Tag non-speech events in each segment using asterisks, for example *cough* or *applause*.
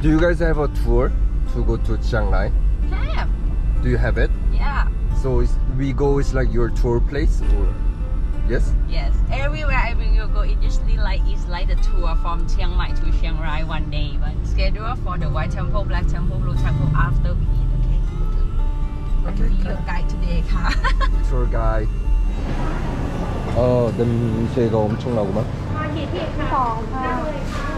Do you guys have a tour to go to Chiang Rai? Have. Do you have it? Yeah. So we go is like your tour place or? Yes? Yes. Everywhere I bring you go, it usually like it's like the tour from Chiang Mai to Chiang Rai one day. But schedule for the White Temple, Black Temple, Blue Temple after we eat, okay? Okay. Be your guide today, *laughs* huh? tour guide. 어, 냄새가 엄청나구만. 아, 예, 예.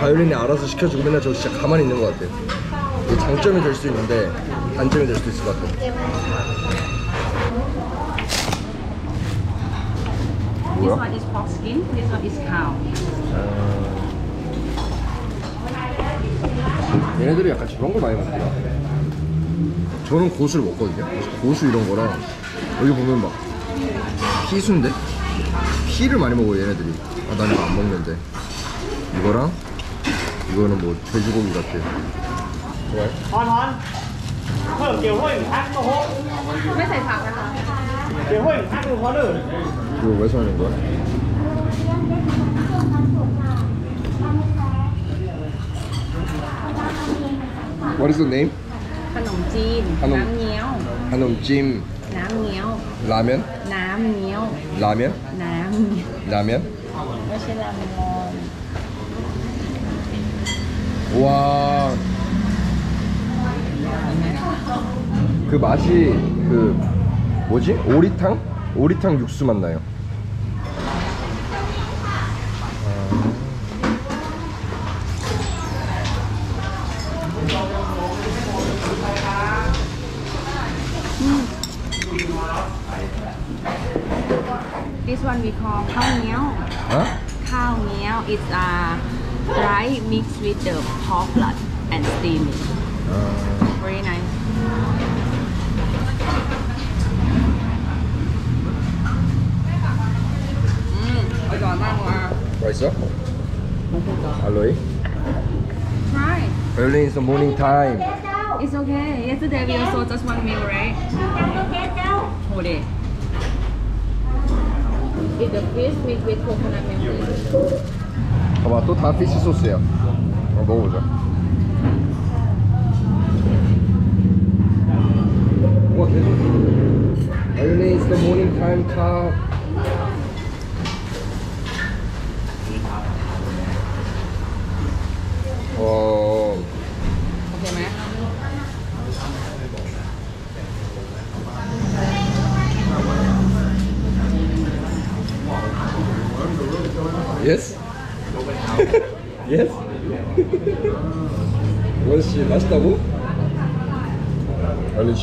바이올린이 알아서 시켜주고 맨날 저 진짜 가만히 있는 것 같아. 이게 장점이 될 수 있는데 단점이 될 수도 있을 것 같아. This 뭐야? one is pork skin. This one is cow. 얘네들이 약간 저런 걸 많이 먹더라. 저는 고수를 먹거든요. 고수 이런 거랑 여기 보면 막 피순대? 피를 많이 먹어요 얘네들이. 아, 난 이거 안 먹는데. 이거랑 이거는 뭐 돼지고기 같아. 좋아해? ทอนทอนเพิ่มเกี่ยวห้วยหนึ่งพันโอ้โห ไม่ใส่ผักนะคะ เกี่ยวห้วยหนึ่งพันหนึ่งคนหนึ่ง 이거 왜 사는 거야? What is the name? ขนมจีน ขนม น้ำเงี้ยว 한놈찜 라면이요. 라면? 라면이요. 라면? 라면. 라면? 역시 라면. 와. 그 맛이 그 뭐지? 오리탕? 오리탕 육수 맛 나요. with the pork blood and steaming 어. very nice อืมอร่อยมากเลย 맛있어? 알로이? try Berlin is the morning time. it's okay yesterday we also just one meal right whole day it's the fish mixed with coconut milk 봐봐 또 다 피시 소스야. or what was it? What is it? The morning time car.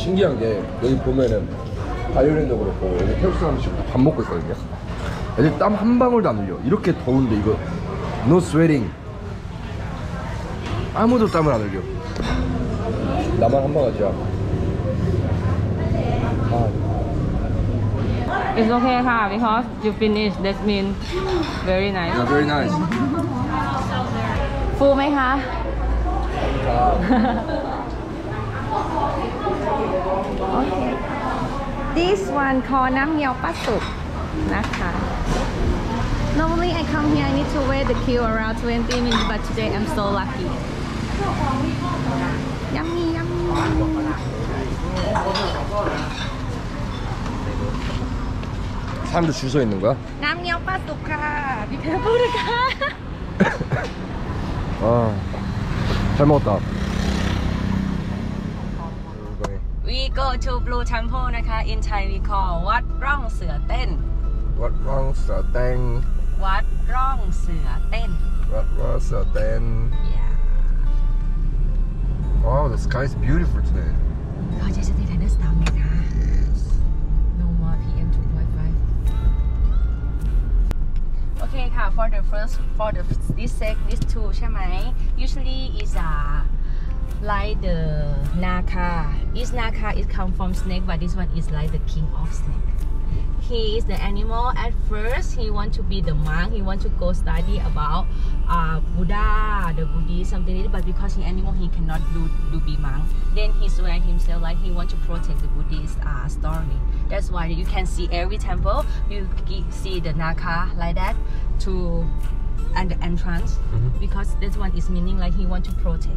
신기한 게 여기 보면은 바이올린도 그렇고 여기 태국 사람들 밥 먹고 있거든요 애들 땀 한 방울도 안 흘려 이렇게 더운데 이거 no sweating 아무도 땀을 안 흘려 나만 한 바가지야 아 It's okay ค่ะ because you finish that means very nice yeah, very nice ฟูไหมคะ Okay. This one called Nam Ngiao Pa Suk. Normally I come here, I need to wait the queue around 20 minutes, but today I'm so lucky. Yummy, yummy. 사람들 줄 서 있는 거야? 남녀 빠소카 니 배부르다 *laughs* 아, 잘 먹었다 we go to Blue Temple นะคะ in Thai we call วัดร่องเสือเต้น What wrong certain? วัดร่องเสือเต้น What wrong certain? yeah Oh, the sky is beautiful today. เราจะจะที่ไหนนะสนามบินนะ Yes. no more PM 2.5 okay ค่ะ for the first for the this sec this two right? usually is a like the naka. Is naka it come from snake but this one is like the king of snake. He is the animal. At first he want to be the monk. He want to go study about uh, Buddha, the Buddhist, something like that, but because he animal, he cannot do, do be monk. Then he swear himself like he want to protect the Buddhist uh, story. That's why you can see every temple, you see the Naka like that to and the entrance. Mhm. because this one is meaning like he want to protect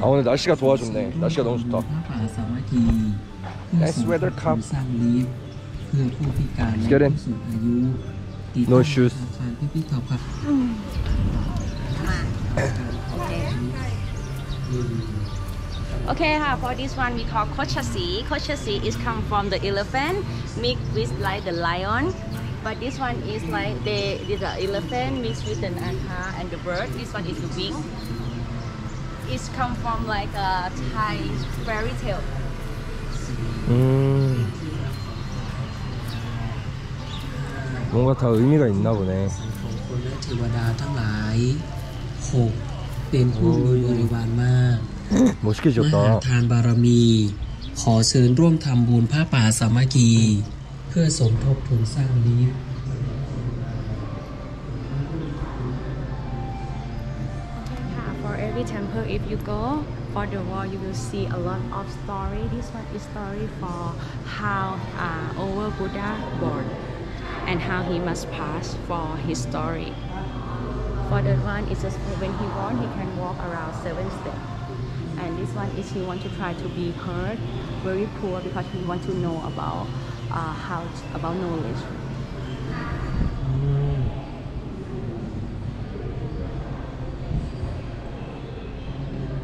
아 오늘 날씨가 도와줬네 날씨가 너무 좋다 Nice weather cup Let's get in No shoes Okay, for this one we call kochasi. Kochasi is come from the elephant mixed with like the lion. But this one is like the, the uh, elephant mixed with an anta and the bird. This one is the wing. It's come from like a Thai fairy tale. 음. 뭔가 다 의미가 있나 보네. ของคนและเทวดาทั้งหลายหกเป็นผู้มีบริวารมาก 멋있게 มหา 지었다. ทานบารมี ขอเชิญร่วมทำบุญผ้าป่าสามัคคี เพื่อสมทบทุนสร้างลิฟต์ you go for the wall, you will see a lot of story. This one is story for how uh, over Buddha born and how he must pass for his story. For the one, it's just when he born, he can walk around seven steps. And this one is he want to try to be heard, very poor because he want to know about uh, how about knowledge.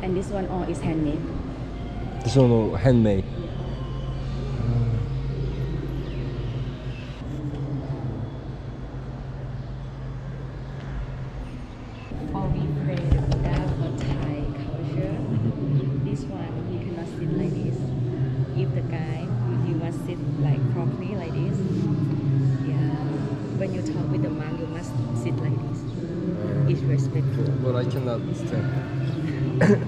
And this one all is handmade. This one handmade. We pray the Buddha for Thai culture. Mm-hmm. This one you cannot sit like this. If the guy you must sit like properly like this. Yeah. When you talk with the monk, you must sit like this. It's respectful. But I cannot stand. *laughs*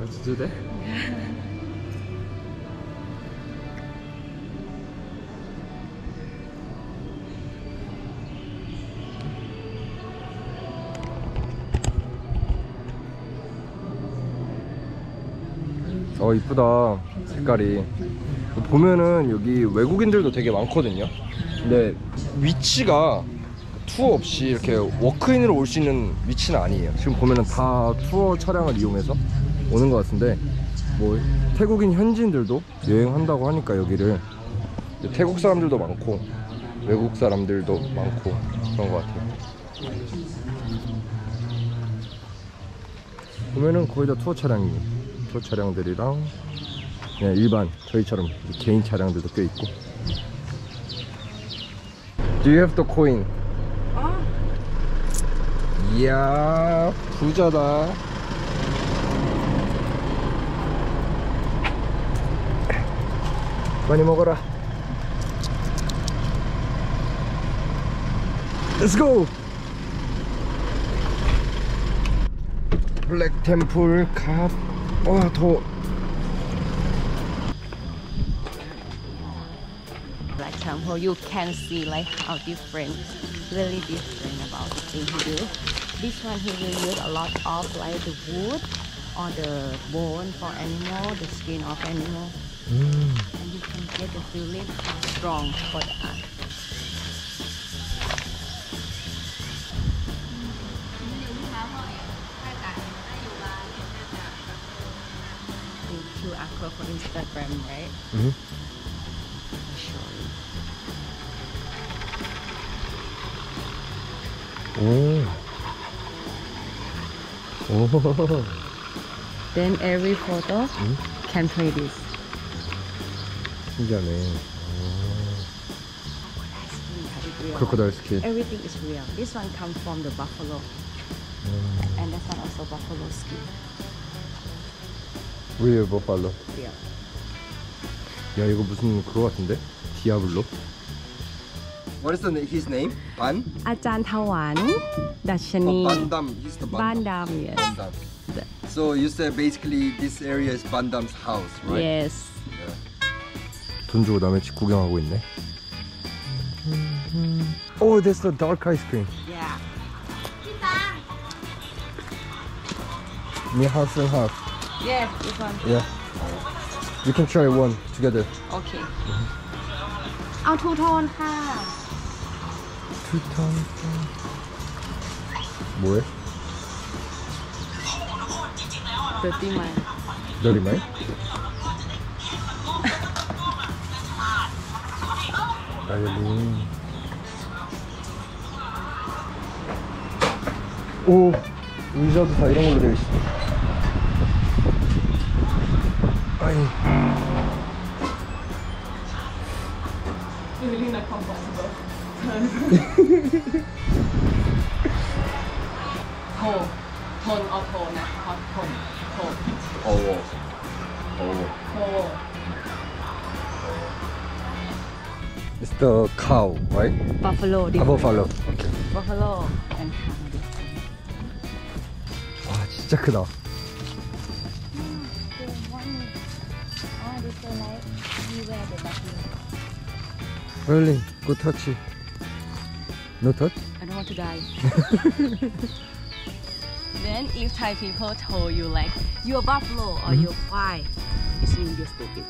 Let's do that. 어 이쁘다 색깔이. 보면은 여기 외국인들도 되게 많거든요. 근데 위치가 투어 없이 이렇게 워크인으로 올 수 있는 위치는 아니에요. 지금 보면은 다 투어 차량을 이용해서 오는 것 같은데 뭐 태국인 현지인들도 여행한다고 하니까 여기를. 태국 사람들도 많고 외국 사람들도 많고 그런 것 같아요. 보면은 거의 다 투어 차량이에요 투어 차량들이랑 그냥 일반 저희처럼 개인 차량들도 꽤 있고. Do you have the coin? Oh, 이야 부자다 많이 먹어라 Let's go 블랙 템플 값와 더워 Black Temple, you can see like how different, really different about the thing he do. This one he will use a lot of like the wood or the bone for animal, the skin of animal, 음. make the feeling strong for the art. For Instagram, right? Mm-hmm. Oh. Oh. *laughs* Then every photo mm -hmm. can play this. 신기하네. Crocodile skin. Everything is real. This one comes from the buffalo. Mm. And this one also buffalo skin. Real buffalo. Yeah. 야 이거 무슨 그거 같은데? 디아블로? What is the, his name? Ban? Ajahn Tawan. Duchanee. Oh, Bandam. He's the Bandam. Bandam, yes. Bandam. So you said basically this area is Bandam's house, right? Yes. 돈 주고 남의 집 구경하고 있네. Oh, that's the dark ice cream. Yeah. Me half and half. Yeah, this one. Yeah. You can try one together. Okay. I'll two tone half. Two tone. 뭐해? Dirty mind. Dirty mind? 가격이 오 의자도 다 이런 걸로 되어 있어 아이 Evelina kom också. Tåg. Ton av tårna. Tåg. Tåg. Tåg. Tåg. the cow, right? buffalo 아, buffalo. Okay. buffalo and cow 와, 진짜 크다. Oh, this one like you wear the buffalo. 바이올린, good touch. No touch? I don't want to die. *laughs* *laughs* then if Thai people told you like you're buffalo or you're white, it means you're stupid.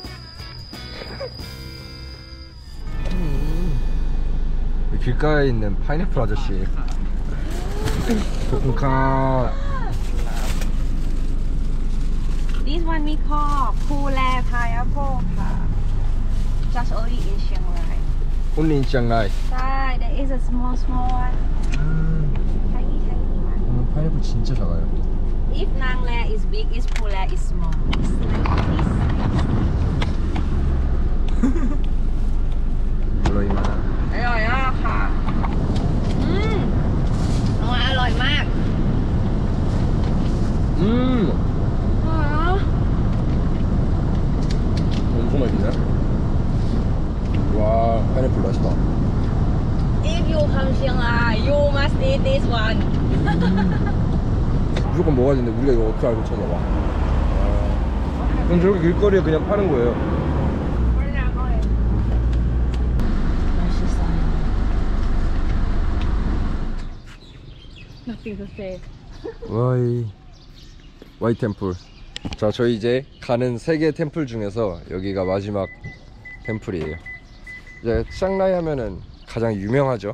길가에 있는 파인애플 아저씨. 볶음카. This one we call Pule pineapple ค่ะ Just only in Chiang Rai. Only in Chiang Right, there is a small small one. Tiny tiny one. 음, 파인애플 진짜 작아요. If Nang Le is big, is Pule is small. 그럼 저렇게 길거리에 그냥 파는 거예요. 와이 와이 템플 자 저희 이제 가는 세 개 템플 중에서 여기가 마지막 템플이에요 이제 샹라이 하면은 가장 유명하죠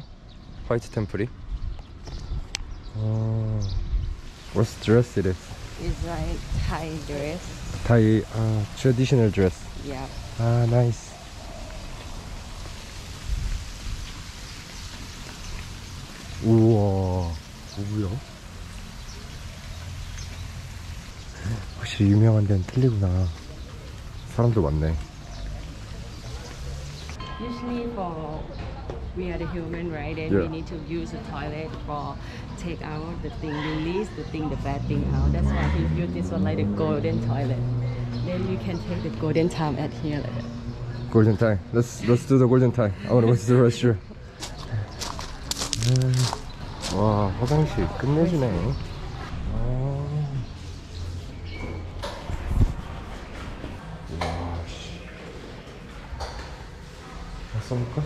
화이트 템플이 어... What's dress it is? It's like Thai dress. Thai 아, traditional dress Yeah. 아 나이스 우와 뭐야 확실히 유명한 데는 틀리구나 사람도 많네 Usually for we are the human, right? Then Yeah. we need to use the toilet for take out the thing, release the thing, the bad thing out. That's why we use this one like the golden toilet. Then you can take the golden time at here like that. 골든 타임 Let's, let's do the golden time I wanna go to the restroom 음, 와 화장실 끝내주네 아. 와, 씨. 다 써볼까?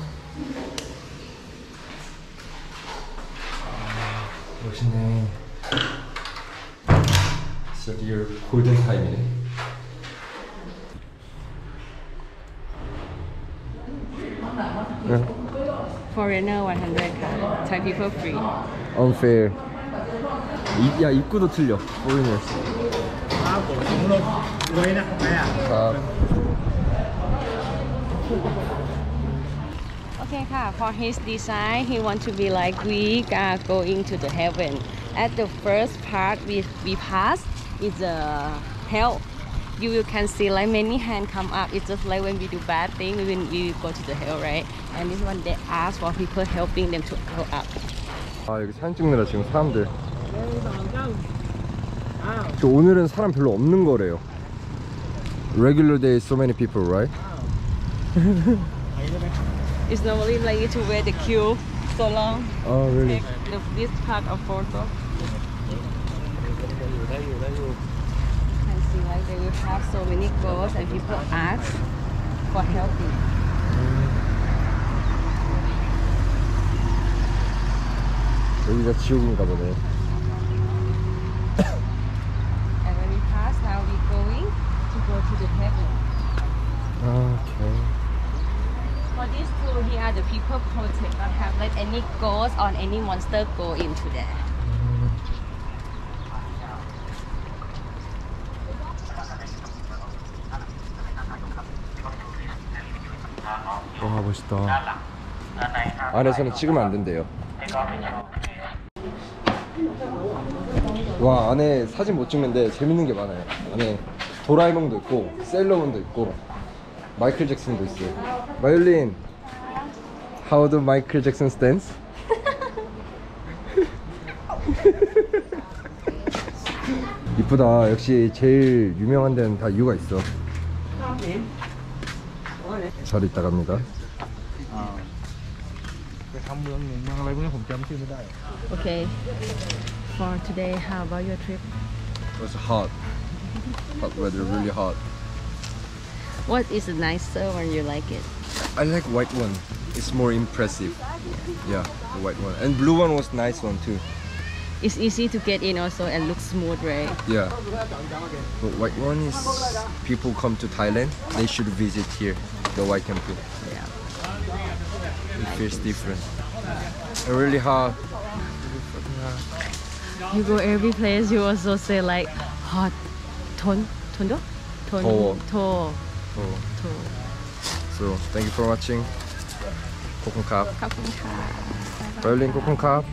Foreigner 100 ค่ะ Thai people free Unfair. 이, 야 입구도 틀려. Foreigners. รวยนะทำไมอ่ะ 자, Okay ค่ะ for his design he want to be like we are going to the heaven at the first part we we pass is the hell you will can see like many hand come up it's just like when we do bad thing we will, we will go to the hell right and this one they ask for people helping them to go up 아 여기 사진 찍느라 지금 사람들. 저 오늘은 사람 별로 없는 거래요. Regular day so many people, right? *laughs* it's normally like you to wait the queue so long Oh really? take the, this part of photo can see like they will have so many ghosts and people ask for helping 여기가 지옥인가 보네. And when we pass now, we going to go to the heaven. 아, 오케이. For these two here, the people protect not have let any ghost or any monster go into there. 멋있다. 안에서는 찍으면 안 된대요. 와 안에 사진 못 찍는데 재밌는 게 많아요. 안에 도라에몽도 있고 셀러문도 있고 마이클 잭슨도 있어요. 마이올린. How do Michael Jackson dance? *laughs* 이쁘다. 역시 제일 유명한 데는 다 이유가 있어. 잘 있다 갑니다. ไปทำเมืองหนึ่งเมืองอะไรพวกนี้ผมจำชื่อไม่ได้ Okay. For today, how about your trip? It was hot. Hot weather, really hot. What is nicer when you like it? I like white one. It's more impressive. Yeah, the white one. And blue one was nice one too. It's easy to get in also and look smooth, right? Yeah. But white one is people come to Thailand, they should visit here, the white temple. Yeah. It feels different. really hot. You go every place, you also say like hot, ton, tondo, ton, to, to. So thank you for watching. Kokon Cup. Kokon Cup. Traveling Kokon Cup.